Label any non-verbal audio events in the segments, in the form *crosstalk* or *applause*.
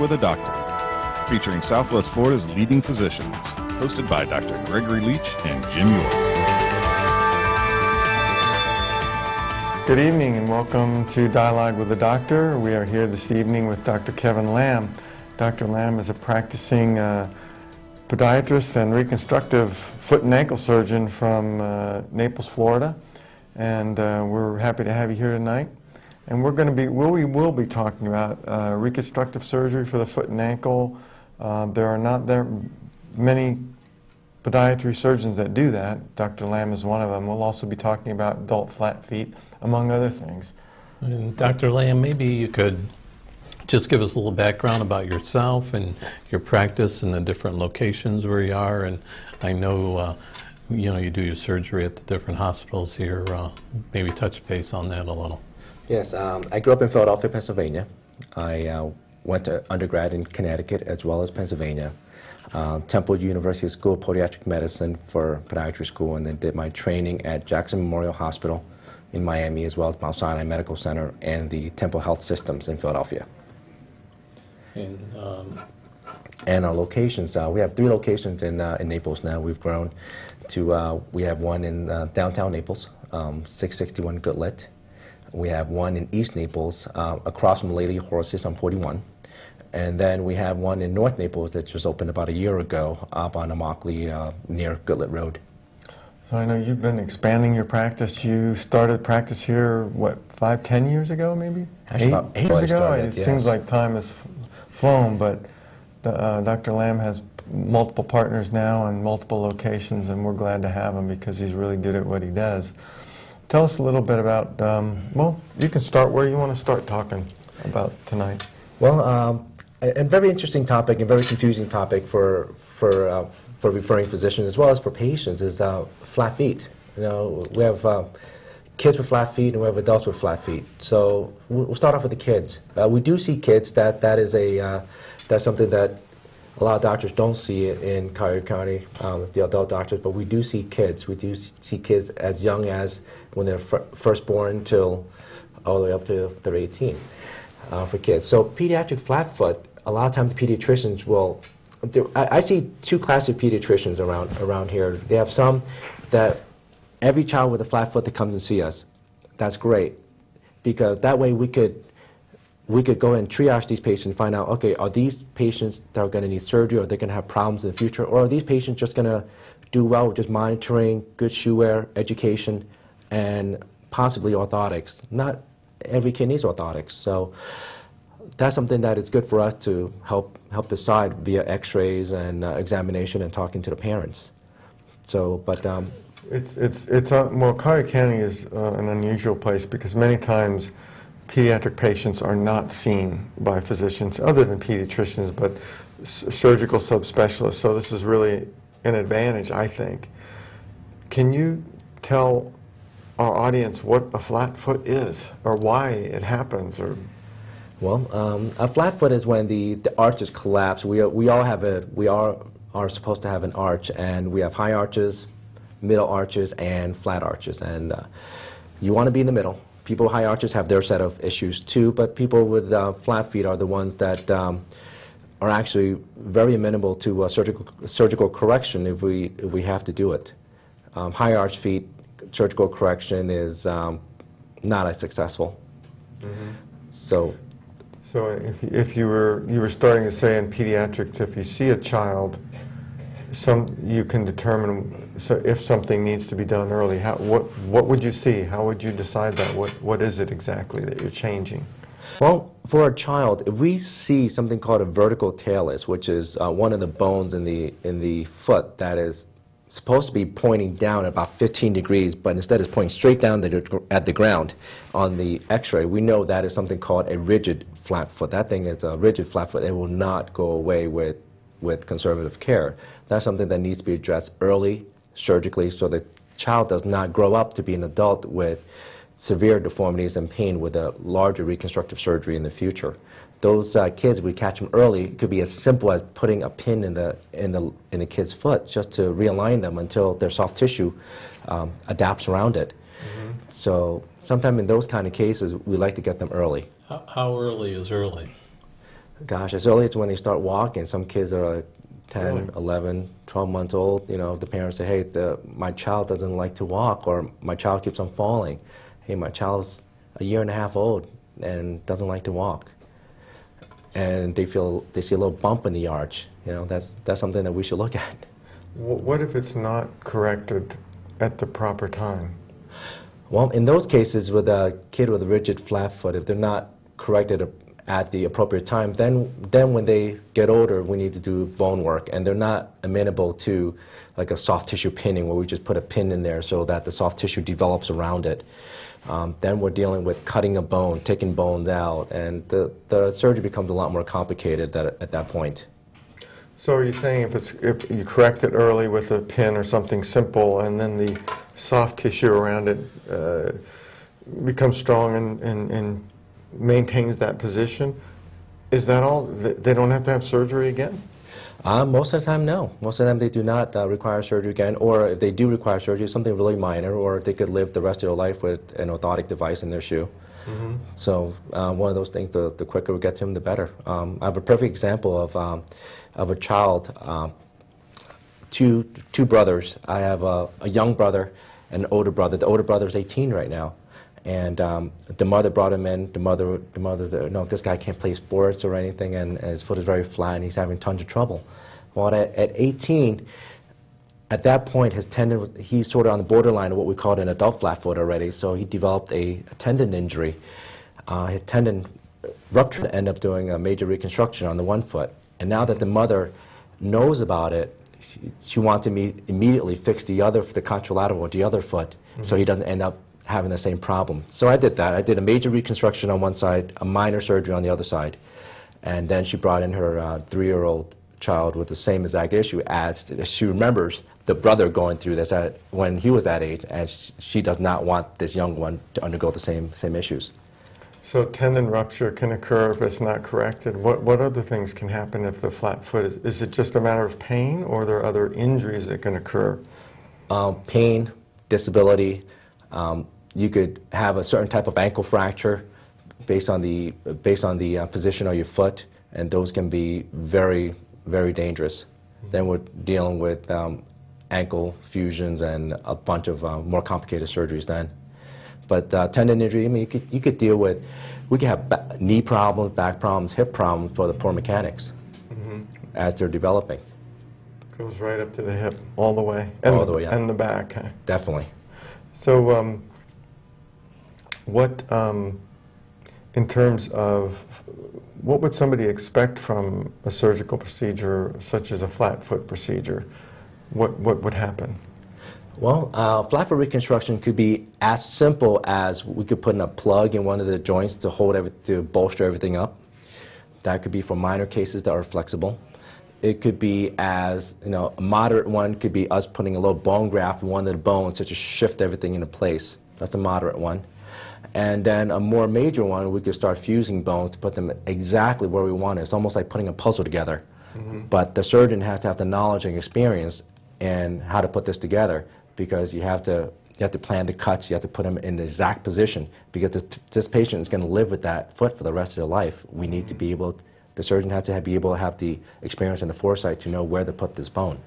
With a Doctor, featuring Southwest Florida's leading physicians, hosted by Dr. Gregory Leach and Jim York. Good evening and welcome to Dialogue with a Doctor. We are here this evening with Dr. Kevin Lam. Dr. Lam is a practicing uh, podiatrist and reconstructive foot and ankle surgeon from uh, Naples, Florida. And uh, we're happy to have you here tonight. And we're going to be, we'll, we will be talking about uh, reconstructive surgery for the foot and ankle. Uh, there are not there many podiatry surgeons that do that. Dr. Lam is one of them. We'll also be talking about adult flat feet, among other things. And Dr. Lam, maybe you could just give us a little background about yourself and your practice and the different locations where you are. And I know, uh, you know, you do your surgery at the different hospitals here. Uh, maybe touch base on that a little. Yes, um, I grew up in Philadelphia, Pennsylvania. I uh, went to undergrad in Connecticut as well as Pennsylvania. Uh, Temple University School of Podiatric Medicine for podiatry school, and then did my training at Jackson Memorial Hospital in Miami, as well as Mount Sinai Medical Center and the Temple Health Systems in Philadelphia. And um, And our locations, uh, we have three locations in, uh, in Naples now. We've grown to, uh, we have one in uh, downtown Naples, um, 661 Goodlette. We have one in East Naples, uh, across from Lady Horses on 41. And then we have one in North Naples that just opened about a year ago up on Immokalee uh, near Goodlette Road. So I know you've been expanding your practice. You started practice here, what, five, ten years ago, maybe? Actually, Eight about years ago? started, it seems like time has flown, but uh, Dr. Lam has multiple partners now and multiple locations, and we're glad to have him because he's really good at what he does. Tell us a little bit about, um, well, you can start where you want to start talking about tonight. Well, um, a, a very interesting topic and very confusing topic for for uh, for referring physicians as well as for patients is uh, flat feet. You know, we have uh, kids with flat feet and we have adults with flat feet. So we'll start off with the kids. Uh, we do see kids that that is a uh, that's something that a lot of doctors don't see it in Cuyahoga County, um, the adult doctors, but we do see kids. We do see kids as young as when they're fir- first born till all the way up to they're 18 uh, for kids. So pediatric flat foot, a lot of times pediatricians will. I, I see two classes of pediatricians around around here. They have some that every child with a flat foot that comes and see us, that's great, because that way we could we could go and triage these patients and find out, okay, are these patients that are going to need surgery or they're going to have problems in the future, or are these patients just going to do well with just monitoring, good shoe wear, education, and possibly orthotics? Not every kid needs orthotics, so that's something that is good for us to help help decide via X-rays and uh, examination and talking to the parents. So, but um, It's, it's, it's, uh, well, Cuyahoga County is uh, an unusual place because many times pediatric patients are not seen by physicians other than pediatricians, but surgical subspecialists. So this is really an advantage, I think. Can you tell our audience what a flat foot is or why it happens or Well, um, a flat foot is when the, the arches collapse. We, we all have a, we are, are supposed to have an arch, and we have high arches, middle arches, and flat arches. And uh, you want to be in the middle. People with high arches have their set of issues too, but people with uh, flat feet are the ones that um, are actually very amenable to uh, surgical, surgical correction if we, if we have to do it. Um, high arch feet, surgical correction is um, not as successful. So So if, if you were you were starting to say in pediatrics, if you see a child, some you can determine so if something needs to be done early. How what what would you see? How would you decide that? What what is it exactly that you're changing? Well, for a child, if we see something called a vertical talus, which is uh, one of the bones in the in the foot that is supposed to be pointing down about 15 degrees, but instead is pointing straight down the, at the ground on the X-ray, we know that is something called a rigid flat foot. That thing is a rigid flat foot. It will not go away with with conservative care. That's something that needs to be addressed early, surgically, so the child does not grow up to be an adult with severe deformities and pain with a larger reconstructive surgery in the future. Those uh, kids, if we catch them early, it could be as simple as putting a pin in the, in the, in the kid's foot just to realign them until their soft tissue um, adapts around it. So sometime in those kind of cases, we like to get them early. How, how early is early? Gosh, as early as when they start walking. Some kids are like 10, Really? 11, 12 months old. You know, if the parents say, hey, the, my child doesn't like to walk, or my child keeps on falling. Hey, my child's a year and a half old and doesn't like to walk. And they feel, they see a little bump in the arch. You know, that's, that's something that we should look at. What if it's not corrected at the proper time? Well, in those cases with a kid with a rigid flat foot, if they're not corrected at the appropriate time, then, then when they get older, we need to do bone work. And they're not amenable to like a soft tissue pinning where we just put a pin in there so that the soft tissue develops around it. Um, then we're dealing with cutting a bone, taking bones out, and the, the surgery becomes a lot more complicated that, at that point. So are you saying if it's if you correct it early with a pin or something simple, and then the soft tissue around it uh, becomes strong and, and, and maintains that position, is that all? They don't have to have surgery again? Uh, most of the time, no. Most of the time, they do not uh, require surgery again, or if they do require surgery, it's something really minor, or they could live the rest of their life with an orthotic device in their shoe. So uh, one of those things, the, the quicker we get to them, the better. Um, I have a perfect example of, um, of a child, um, two, two brothers. I have a, a young brother and an older brother. The older brother is 18 right now. And um, the mother brought him in. The mother, the mother's no, this guy can't play sports or anything, and, and his foot is very flat, and he's having tons of trouble. Well, at, at 18, at that point, his tendon, was, he's sort of on the borderline of what we called an adult flat foot already, so he developed a, a tendon injury. Uh, his tendon ruptured and ended up doing a major reconstruction on the one foot. And now that the mother knows about it, she, she wants to me immediately fix the other, the contralateral, the other foot, so he doesn't end up having the same problem. So I did that. I did a major reconstruction on one side, a minor surgery on the other side. And then she brought in her uh, three-year-old child with the same exact issue as, as she remembers the brother going through this at, when he was that age, and sh- she does not want this young one to undergo the same, same issues. So tendon rupture can occur if it's not corrected. What, what other things can happen if the flat foot is? Is it just a matter of pain, or are there other injuries that can occur? um, pain, disability. Um, you could have a certain type of ankle fracture based on the, based on the uh, position of your foot, and those can be very, very dangerous. Then we're dealing with um, ankle fusions and a bunch of uh, more complicated surgeries then. But uh, tendon injury, I mean, you could, you could deal with, we could have knee problems, back problems, hip problems for the poor mechanics as they're developing, Goes right up to the hip, all the way, All the way up. and the back. definitely. So, um, what, um, in terms of, what would somebody expect from a surgical procedure such as a flat foot procedure? What, what would happen? Well, uh, flat foot reconstruction could be as simple as we could put in a plug in one of the joints to hold every, to bolster everything up. That could be for minor cases that are flexible. It could be as, you know, a moderate one could be us putting a little bone graft in one of the bones to just shift everything into place. That's a moderate one. And then a more major one, we could start fusing bones to put them exactly where we want it. It's almost like putting a puzzle together. Mm-hmm. But the surgeon has to have the knowledge and experience and how to put this together because you have to you have to plan the cuts, you have to put them in the exact position because this, this patient is going to live with that foot for the rest of their life. We need to be able, the surgeon has to have, be able to have the experience and the foresight to know where to put this bone.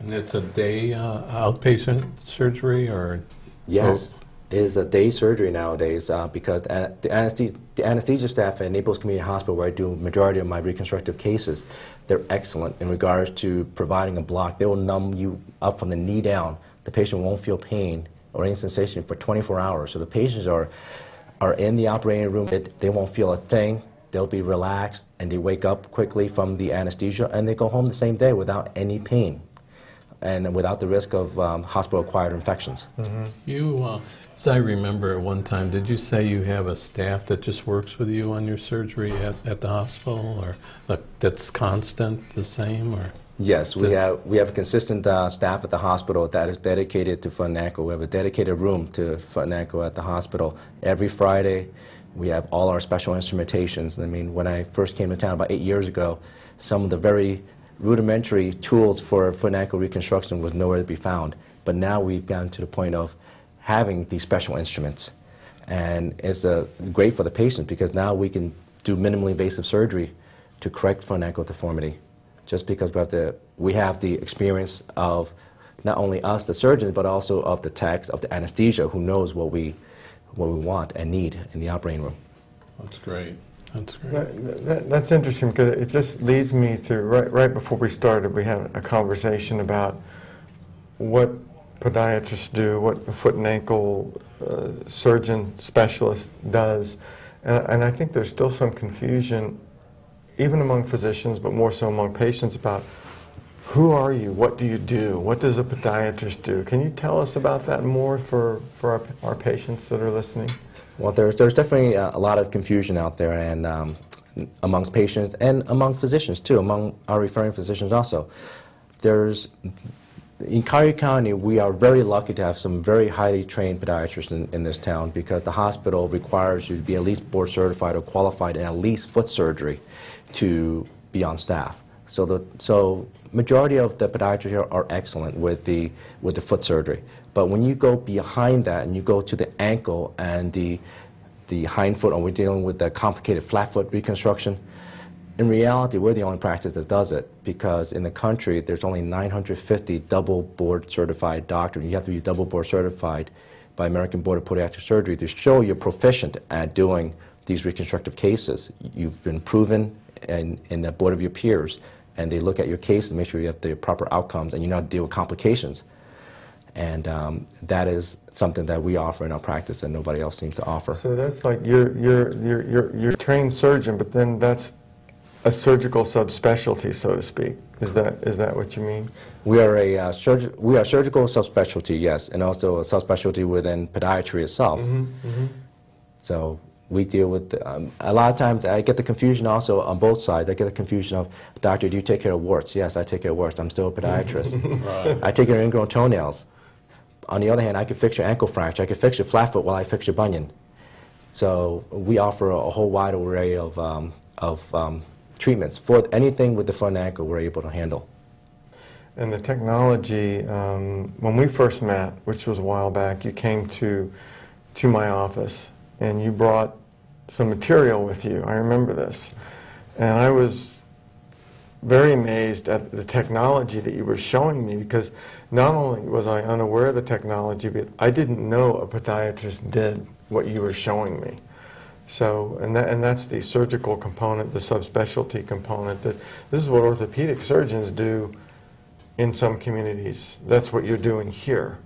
And it's a day uh, outpatient surgery or? Yes, it is a day surgery nowadays uh, because uh, the, anesthesia, the anesthesia staff at Naples Community Hospital, where I do majority of my reconstructive cases, they're excellent in regards to providing a block. They will numb you up from the knee down. The patient won't feel pain or any sensation for 24 hours. So the patients are, are in the operating room. It, they won't feel a thing. They'll be relaxed and they wake up quickly from the anesthesia and they go home the same day without any pain and without the risk of um, hospital-acquired infections. You, uh, as I remember at one time, did you say you have a staff that just works with you on your surgery at, at the hospital, or uh, that's constant, the same, or? Yes, we have we have a consistent uh, staff at the hospital that is dedicated to foot and ankle. We have a dedicated room to foot and ankle at the hospital. Every Friday, we have all our special instrumentations. I mean, when I first came to town about eight years ago, some of the very rudimentary tools for ankle reconstruction was nowhere to be found. But now we've gotten to the point of having these special instruments, and it's uh, great for the patient because now we can do minimally invasive surgery to correct ankle deformity, just because we have the, we have the experience of not only us, the surgeons, but also of the techs, of the anesthesia, who knows what we, what we want and need in the operating room. That's great. That's great. That, that, that's interesting because it just leads me to right, right before we started, we had a conversation about what podiatrists do, what a foot and ankle uh, surgeon specialist does. And, and I think there's still some confusion, even among physicians, but more so among patients, about who are you? What do you do? What does a podiatrist do? Can you tell us about that more for, for our, our patients that are listening? Well, there's, there's definitely a, a lot of confusion out there and um, amongst patients and among physicians too, among our referring physicians also. There's, in Cuyahoga County, we are very lucky to have some very highly trained podiatrists in, in this town because the hospital requires you to be at least board certified or qualified in at least foot surgery to be on staff. So the, so majority of the podiatrists here are excellent with the, with the foot surgery. But when you go behind that and you go to the ankle and the, the hind foot, and we're dealing with the complicated flat foot reconstruction, in reality, we're the only practice that does it because in the country, there's only 950 double board certified doctors. You have to be double board certified by American Board of Podiatric Surgery to show you're proficient at doing these reconstructive cases. You've been proven in, in the board of your peers and they look at your case and make sure you have the proper outcomes and you know how deal with complications. And um, that is something that we offer in our practice that nobody else seems to offer. So that's like you're, you're, you're, you're, you're a trained surgeon, but then that's a surgical subspecialty, so to speak. Is that, is that what you mean? We are a uh, surg- we are surgical subspecialty, yes, and also a subspecialty within podiatry itself. Mm-hmm, So we deal with, um, a lot of times I get the confusion also on both sides. I get the confusion of, doctor, do you take care of warts? Yes, I take care of warts. I'm still a podiatrist. *laughs* Right. I take care of ingrown toenails. On the other hand, I can fix your ankle fracture. I can fix your flat foot while I fix your bunion. So we offer a, a whole wide array of, um, of um, treatments. For anything with the foot and ankle, we're able to handle. And the technology, um, when we first met, which was a while back, you came to, to my office and you brought some material with you. I remember this. And I was very amazed at the technology that you were showing me because not only was I unaware of the technology, but I didn't know a podiatrist did what you were showing me. So, and, that, and that's the surgical component, the subspecialty component. That this is what orthopedic surgeons do in some communities. That's what you're doing here.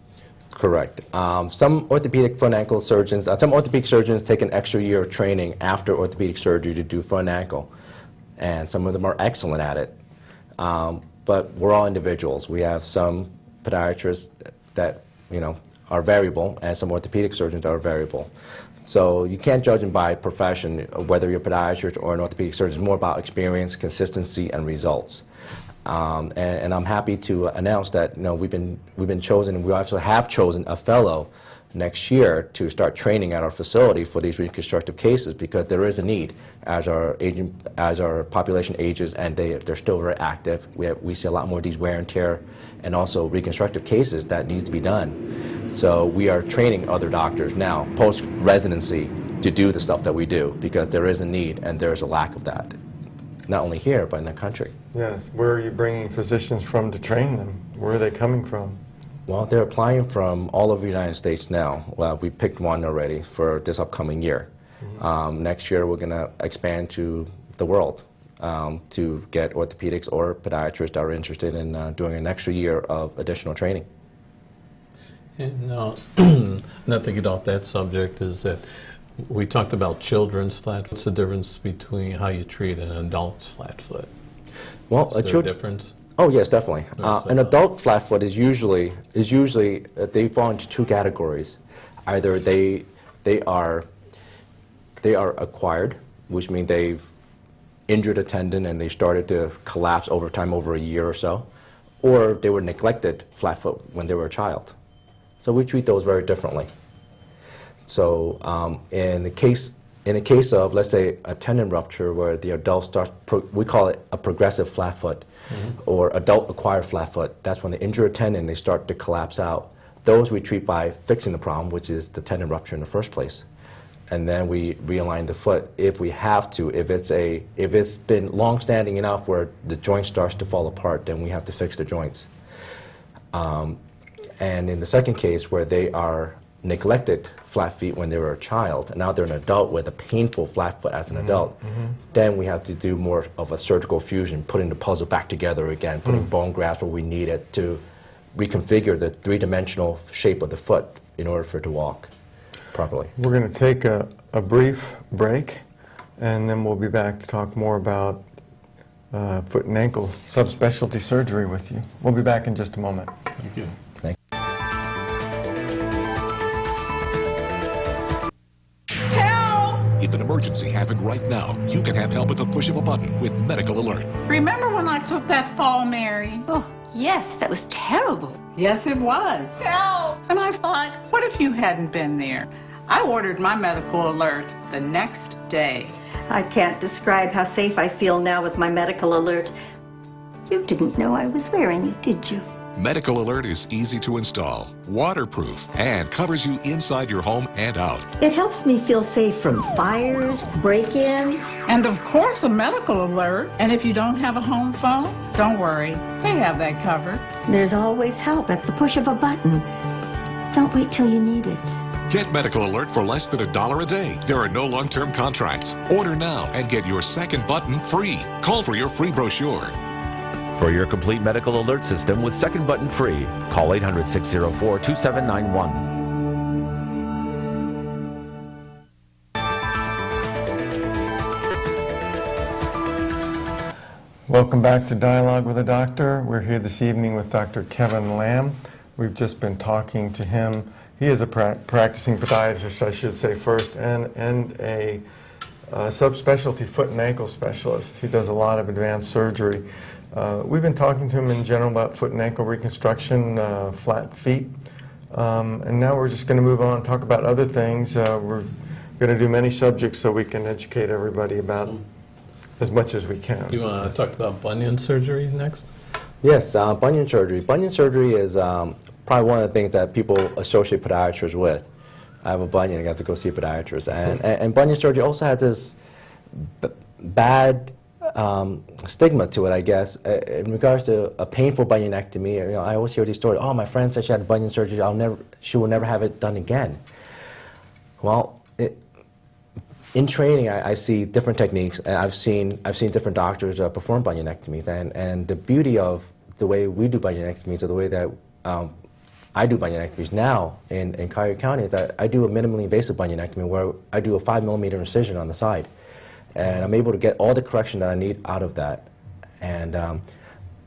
Correct. Um, some orthopedic foot and ankle surgeons, uh, some orthopedic surgeons take an extra year of training after orthopedic surgery to do foot and ankle, and some of them are excellent at it. Um, but we're all individuals. We have some podiatrists that you know are variable, and some orthopedic surgeons are variable. So you can't judge them by profession, whether you're a podiatrist or an orthopedic surgeon. It's more about experience, consistency, and results. Um, and, and, I'm happy to announce that you know we've been we've been chosen, and we also have chosen a fellow next year to start training at our facility for these reconstructive cases because there is a need as our aging, as our population ages and they they're still very active. We have, we see a lot more of these wear and tear, and also reconstructive cases that needs to be done. So we are training other doctors now post residency to do the stuff that we do because there is a need and there is a lack of that not only here, but in the country. Yes. Where are you bringing physicians from to train them? Where are they coming from? Well, they're applying from all over the United States now. Well, we picked one already for this upcoming year. Mm-hmm. Um, next year, we're going to expand to the world um, to get orthopedics or podiatrists that are interested in uh, doing an extra year of additional training. And, uh, *clears throat* not to get off that subject, is that we talked about children's flat. What's the difference between how you treat an adult's flat foot? Well, Is a there a difference? Oh yes, definitely. Uh, an adult flat foot is usually is usually uh, they fall into two categories. Either they they are they are acquired, which means they've injured a tendon and they started to collapse over time, over a year or so, or they were neglected flat foot when they were a child. So we treat those very differently. So um, in the case in the case of let's say a tendon rupture where the adult starts, pro- we call it a progressive flat foot or adult acquired flat foot. That's when they injure a tendon, they start to collapse out. Those we treat by fixing the problem, which is the tendon rupture in the first place. and then we realign the foot if we have to. If it's a if it's been long standing enough where the joint starts to fall apart, then we have to fix the joints. Um, and in the second case, where they are neglected flat feet when they were a child, and now they're an adult with a painful flat foot as an mm-hmm. adult, mm-hmm. then we have to do more of a surgical fusion, putting the puzzle back together again, putting mm. bone grafts where we need it to reconfigure the three-dimensional shape of the foot in order for it to walk properly. We're going to take a, a brief break, and then we'll be back to talk more about uh, foot and ankle subspecialty surgery with you. We'll be back in just a moment. Thank you. If an emergency happened right now, you can have help at the push of a button with Medical Alert. Remember when I took that fall, Mary? Oh, yes, that was terrible. Yes, it was. Help! And I thought, what if you hadn't been there? I ordered my medical alert the next day. I can't describe how safe I feel now with my medical alert. You didn't know I was wearing it, did you? Medical Alert is easy to install, waterproof, and covers you inside your home and out. It helps me feel safe from fires, break ins. And of course, a medical alert. And if you don't have a home phone, don't worry. They have that covered. There's always help at the push of a button. Don't wait till you need it. Get Medical Alert for less than a dollar a day. There are no long term contracts. Order now and get your second button free. Call for your free brochure. For your complete medical alert system with second button free, call 800 604 2791. Welcome back to Dialogue with a Doctor. We're here this evening with Dr. Kevin Lam. We've just been talking to him. He is a pra- practicing podiatrist, I should say first, and, and a uh, subspecialty foot and ankle specialist. He does a lot of advanced surgery. Uh, we've been talking to him in general about foot and ankle reconstruction, uh, flat feet, um, and now we're just going to move on and talk about other things. Uh, we're going to do many subjects so we can educate everybody about as much as we can. Do you want to talk about bunion surgery next? Yes, uh, bunion surgery. Bunion surgery is um, probably one of the things that people associate podiatrists with. I have a bunion, I got to go see a podiatrist. And, and, and bunion surgery also has this b- bad um, stigma to it, I guess, uh, in regards to a painful bunionectomy. You know, I always hear these stories. Oh, my friend said she had bunion surgery. I'll never, she will never have it done again. Well, it, in training, I, I see different techniques. and I've seen I've seen different doctors uh, perform bunionectomies, and and the beauty of the way we do bunionectomies, or the way that um, I do bunionectomies now in in Cuyahoga County, is that I do a minimally invasive bunionectomy where I do a five millimeter incision on the side, and I'm able to get all the correction that I need out of that, and um,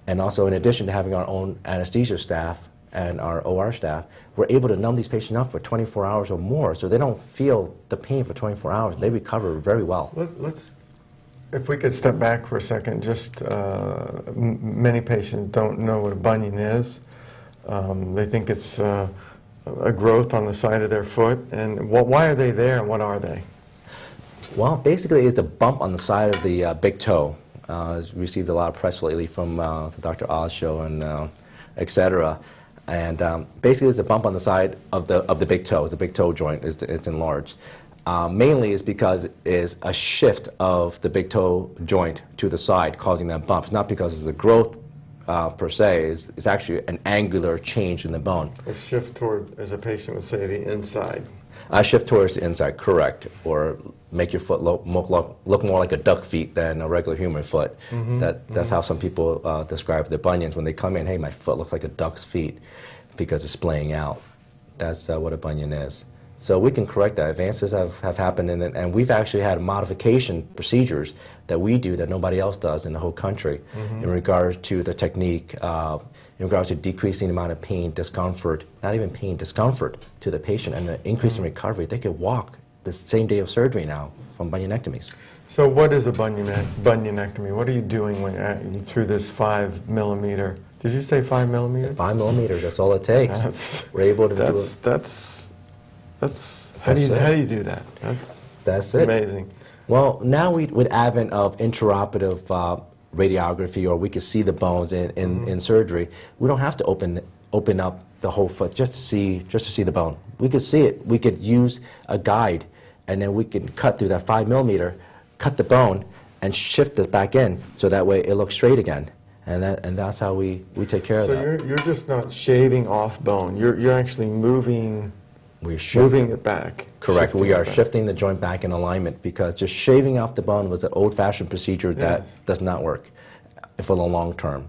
and also in addition to having our own anesthesia staff and our OR staff, we're able to numb these patients up for 24 hours or more, so they don't feel the pain for 24 hours. They recover very well. Let, let's, if we could step back for a second, just uh, many patients don't know what a bunion is. Um, they think it's uh, a growth on the side of their foot, and wh- why are they there, and what are they? Well, basically, it's a bump on the side of the uh, big toe. Uh, it's received a lot of press lately from uh, the Dr. Oz show and uh, et cetera. And um, basically, it's a bump on the side of the, of the big toe. The big toe joint is it's enlarged. Uh, mainly is because it is a shift of the big toe joint to the side causing that bump. It's not because it's a growth uh, per se. It's, it's actually an angular change in the bone. A shift toward, as a patient would say, the inside. Uh, shift towards the inside, correct, or make your foot look, look, look, more like a duck feet than a regular human foot. That, that's how some people uh, describe their bunions when they come in. Hey, my foot looks like a duck's feet because it's splaying out. That's uh, what a bunion is. So we can correct that. Advances have, have happened, in it, and we've actually had modification procedures that we do that nobody else does in the whole country in regards to the technique, uh, in regards to decreasing the amount of pain, discomfort, not even pain, discomfort to the patient, and the increase in recovery. They could walk the same day of surgery now from bunionectomies. So what is a bunione- bunionectomy? What are you doing when you through this five millimeter? Did you say five millimeter? Five millimeters, that's all it takes. That's We're able to do that's it. that's that's how do you it. how do you do that? That's That's that's it. amazing. Well, now we, with advent of intraoperative uh, radiography, or we can see the bones in, in, in surgery, we don't have to open open up the whole foot just to see just to see the bone. We could see it. We could use a guide and then we can cut through that five millimeter, cut the bone, and shift it back in so that way it looks straight again. And, that, and that's how we, we take care So of that. So you're, you're just not shaving off bone, you're, you're actually moving, We're shifting. moving it back. Correct. shifting We are shifting the joint back in alignment because just shaving off the bone was an old-fashioned procedure that Yes. does not work for the long term.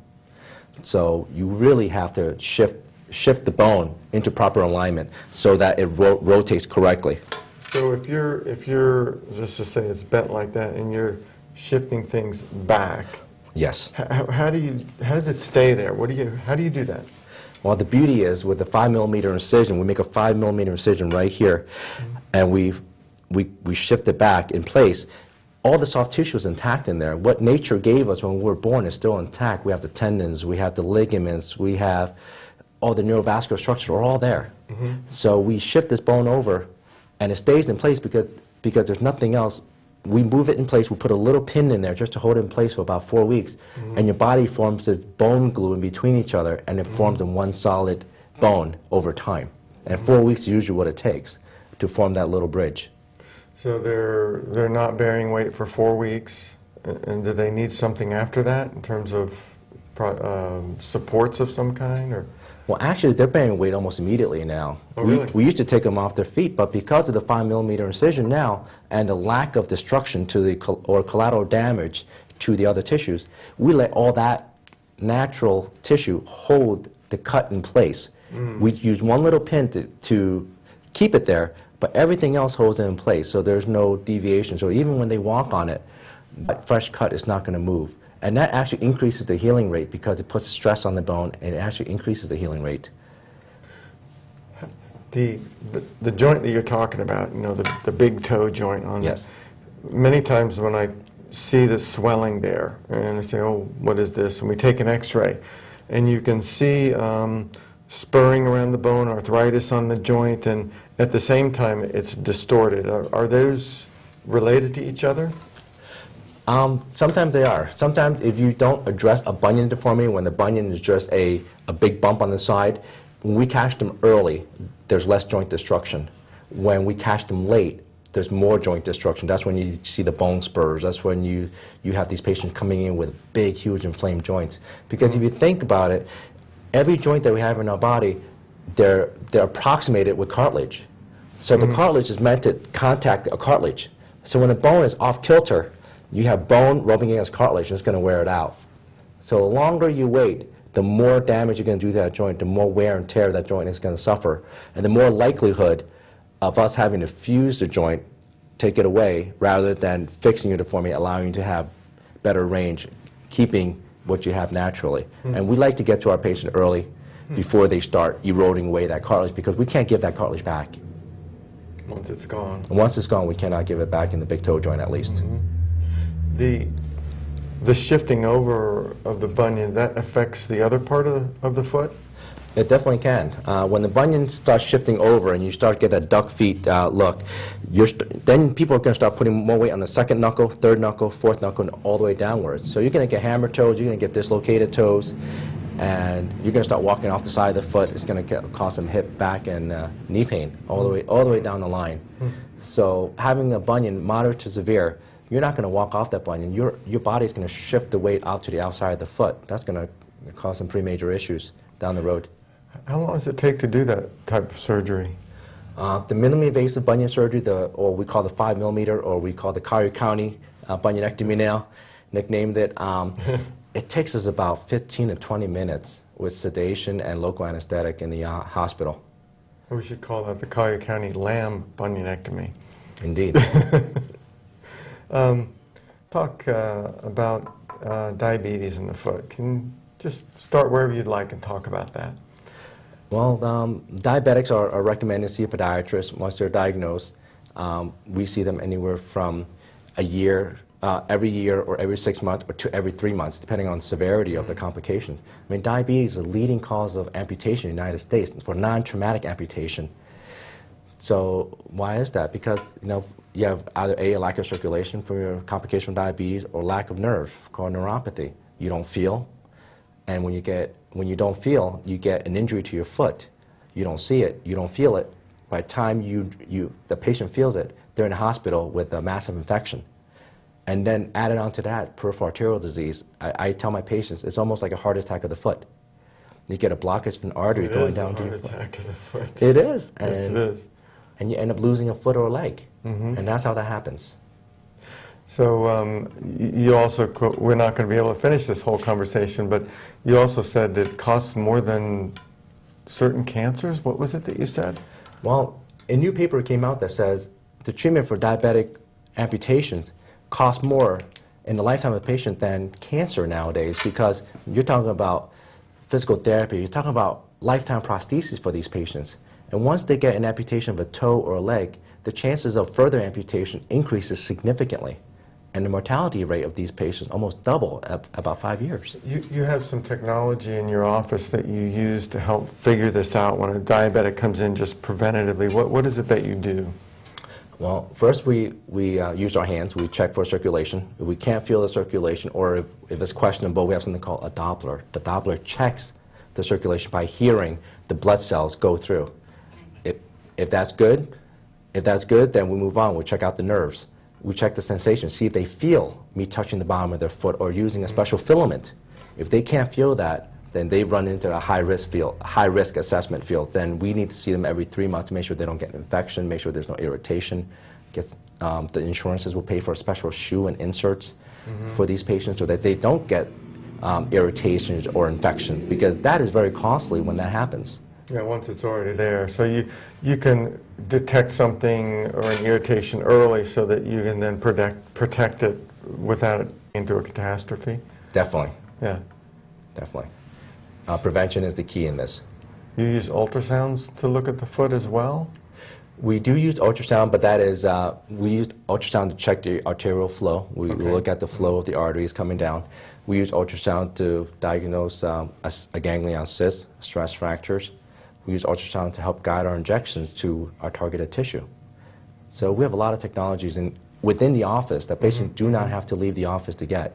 So you really have to shift shift the bone into proper alignment so that it ro- rotates correctly. So if you're, if you're, just to say it's bent like that, and you're shifting things back, Yes. how, how do you, how does it stay there? What do you, how do you do that? Well, the beauty is with the five millimeter incision, we make a five millimeter incision right here, mm-hmm. and we we we shift it back in place. All the soft tissue is intact in there. What nature gave us when we were born is still intact. We have the tendons, we have the ligaments, we have all the neurovascular structure are all there. Mm-hmm. So we shift this bone over, and it stays in place because because there's nothing else. We move it in place. We put a little pin in there just to hold it in place for about four weeks, mm-hmm. and your body forms this bone glue in between each other, and it forms mm-hmm. in one solid bone over time. And four mm-hmm. weeks is usually what it takes to form that little bridge. So they're, they're not bearing weight for four weeks, and do they need something after that in terms of um, supports of some kind, or? Well, actually, they're bearing weight almost immediately now. Oh, we, really? we used to take them off their feet, but because of the five millimeter incision now and the lack of destruction to the col- or collateral damage to the other tissues, we let all that natural tissue hold the cut in place. Mm. We use one little pin to, to keep it there, but everything else holds it in place, so there's no deviation. So even when they walk on it, that fresh cut is not going to move. And that actually increases the healing rate because it puts stress on the bone and it actually increases the healing rate. The, the, the joint that you're talking about, you know, the, the big toe joint on Yes. Many times when I see the swelling there, and I say, oh, what is this? And we take an x-ray, and you can see um, spurring around the bone, arthritis on the joint, and at the same time, it's distorted. Are, are those related to each other? Um, sometimes they are. Sometimes if you don't address a bunion deformity when the bunion is just a, a big bump on the side, when we catch them early, there's less joint destruction. When we catch them late, there's more joint destruction. That's when you see the bone spurs. That's when you, you have these patients coming in with big, huge inflamed joints. Because if you think about it, every joint that we have in our body, they're, they're approximated with cartilage. So the cartilage is meant to contact a cartilage. So when a bone is off kilter, you have bone rubbing against cartilage, it's going to wear it out. So the longer you wait, the more damage you're going to do to that joint, the more wear and tear that joint is going to suffer, and the more likelihood of us having to fuse the joint, take it away, rather than fixing your deformity, allowing you to have better range, keeping what you have naturally. Hmm. And we like to get to our patient early hmm. before they start eroding away that cartilage because we can't give that cartilage back. Once it's gone. And once it's gone, we cannot give it back in the big toe joint at least. Mm-hmm. The, the shifting over of the bunion, that affects the other part of the, of the foot? It definitely can. Uh, when the bunion starts shifting over and you start get a duck feet uh, look, you're st- then people are going to start putting more weight on the second knuckle, third knuckle, fourth knuckle, and all the way downwards. So you're going to get hammer toes, you're going to get dislocated toes, and you're going to start walking off the side of the foot. It's going to cause some hip, back, and uh, knee pain all the way all the way down the line. So having a bunion moderate to severe, you're not going to walk off that bunion. Your your body is going to shift the weight out to the outside of the foot. That's going to cause some pretty major issues down the road. How long does it take to do that type of surgery? Uh, the minimally invasive bunion surgery, the, or we call the 5 millimeter, or we call the Collier County uh, bunionectomy now, nicknamed it, um, *laughs* it takes us about 15 to 20 minutes with sedation and local anesthetic in the uh, hospital. We should call that the Collier County Lam bunionectomy. Indeed. *laughs* Um, talk uh, about uh, diabetes in the foot. Can you just start wherever you'd like and talk about that? Well, um, diabetics are, are recommended to see a podiatrist once they're diagnosed. Um, we see them anywhere from a year, uh, every year, or every six months, or to every three months, depending on the severity of the complication. I mean, diabetes is a leading cause of amputation in the United States for non-traumatic amputation. So why is that? Because you know you have either a, a lack of circulation from your complication from diabetes, or lack of nerve called neuropathy. You don't feel, and when you get when you don't feel, you get an injury to your foot. You don't see it, you don't feel it, by the time you, you, the patient feels it, they're in the hospital with a massive infection. And then added onto that, peripheral arterial disease, I, I tell my patients it's almost like a heart attack of the foot. You get a blockage of an artery It going down to your heart foot. attack of the foot. It is. Yes, it and- is. And you end up losing a foot or a leg. Mm-hmm. And that's how that happens. So um, you also, we're not going to be able to finish this whole conversation, but you also said it costs more than certain cancers. What was it that you said? Well, a new paper came out that says the treatment for diabetic amputations costs more in the lifetime of the patient than cancer nowadays because you're talking about physical therapy, you're talking about lifetime prosthesis for these patients. And once they get an amputation of a toe or a leg, the chances of further amputation increases significantly. And the mortality rate of these patients almost double at about five years. You, you have some technology in your office that you use to help figure this out when a diabetic comes in just preventatively. What, what is it that you do? Well, first we, we uh, use our hands. We check for circulation. If we can't feel the circulation or if, if it's questionable, we have something called a Doppler. The Doppler checks the circulation by hearing the blood cells go through. If, that's good, if that's good, then we move on. We check out the nerves. We check the sensation, see if they feel me touching the bottom of their foot or using a special filament. If they can't feel that, then they run into a high risk field, high risk assessment field. Then we need to see them every three months to make sure they don't get an infection, make sure there's no irritation. Get, um, the insurances will pay for a special shoe and inserts for these patients so that they don't get um, irritations or infections because that is very costly when that happens. Yeah, once it's already there. So you, you can detect something or an irritation early so that you can then protect, protect it without it into a catastrophe. Definitely, Yeah. definitely. Uh, prevention is the key in this. You use ultrasounds to look at the foot as well? We do use ultrasound, but that is, uh, we use ultrasound to check the arterial flow. We Okay. look at the flow of the arteries coming down. We use ultrasound to diagnose um, a, a ganglion cyst, stress fractures. We use ultrasound to help guide our injections to our targeted tissue. So we have a lot of technologies in, within the office that patients do not have to leave the office to get.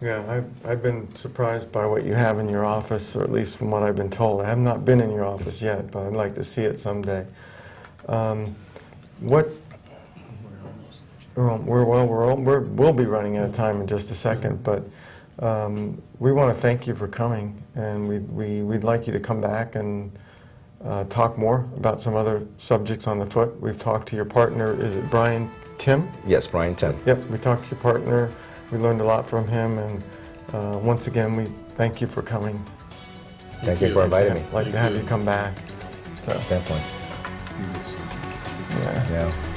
Yeah, I've, I've been surprised by what you have in your office, or at least from what I've been told. I have not been in your office yet, but I'd like to see it someday. Um, what? We're, we're well, we're, we're we'll be running out of time in just a second, but um, we want to thank you for coming, and we, we, we'd like you to come back and uh, talk more about some other subjects on the foot. We've talked to your partner, is it Brian Tim? Yes, Brian Tim. Yep, we talked to your partner. We learned a lot from him, and uh, once again, we thank you for coming. Thank you for inviting me. I'd like to have you come back. So, Definitely. yeah. Yeah.